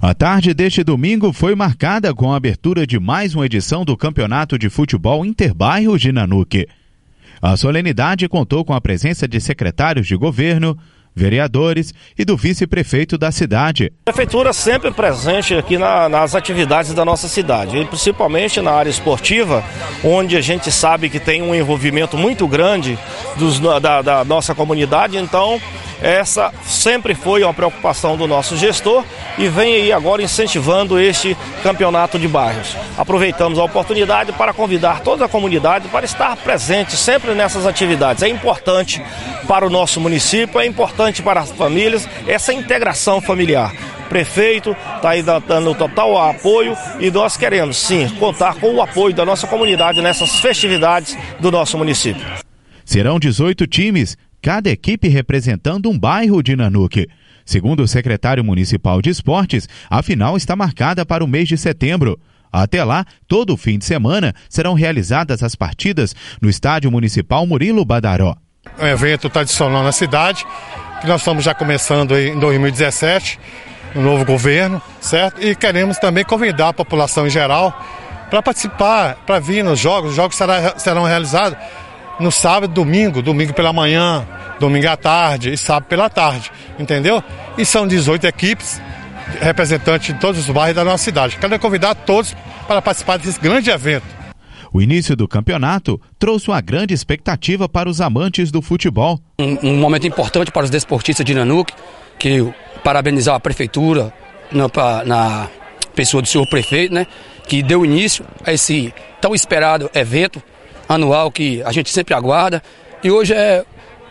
A tarde deste domingo foi marcada com a abertura de mais uma edição do Campeonato de Futebol Interbairro de Nanuque. A solenidade contou com a presença de secretários de governo, vereadores e do vice-prefeito da cidade. A prefeitura sempre presente aqui na, nas atividades da nossa cidade, e principalmente na área esportiva, onde a gente sabe que tem um envolvimento muito grande dos, da, da nossa comunidade, então essa sempre foi uma preocupação do nosso gestor e vem aí agora incentivando este campeonato de bairros. Aproveitamos a oportunidade para convidar toda a comunidade para estar presente sempre nessas atividades. É importante para o nosso município, é importante para as famílias essa integração familiar prefeito está aí dando total apoio e nós queremos sim contar com o apoio da nossa comunidade nessas festividades do nosso município. Serão 18 times cada equipe representando um bairro de Nanuque. Segundo o secretário municipal de esportes, a final está marcada para o mês de setembro. Até lá, todo fim de semana serão realizadas as partidas no Estádio Municipal Murilo Badaró. Um evento tradicional na cidade, que nós estamos já começando em 2017, um novo governo, certo? E queremos também convidar a população em geral para participar, para vir nos jogos. Os jogos serão realizados no sábado, domingo, domingo pela manhã, domingo à tarde e sábado pela tarde, entendeu? E são 18 equipes representantes de todos os bairros da nossa cidade. Quero convidar todos para participar desse grande evento. O início do campeonato trouxe uma grande expectativa para os amantes do futebol. Um, um momento importante para os desportistas de Nanuque, que parabenizar a prefeitura na, na pessoa do senhor prefeito, né, que deu início a esse tão esperado evento anual que a gente sempre aguarda. E hoje é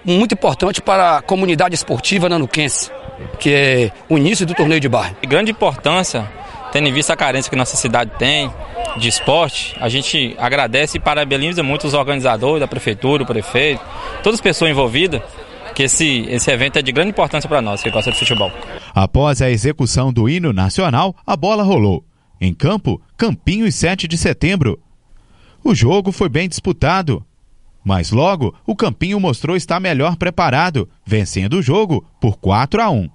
muito importante para a comunidade esportiva nanuquense, que é o início do torneio de bairro. De grande importância, tendo em vista a carência que nossa cidade tem de esporte, a gente agradece e parabeniza muito os organizadores, da prefeitura, o prefeito, todas as pessoas envolvidas, que esse, esse evento é de grande importância para nós que gosta de futebol. Após a execução do hino nacional, a bola rolou. Em campo, Campinhos 7 de setembro. O jogo foi bem disputado. Mas logo, o Campinho mostrou estar melhor preparado, vencendo o jogo por 4 a 1.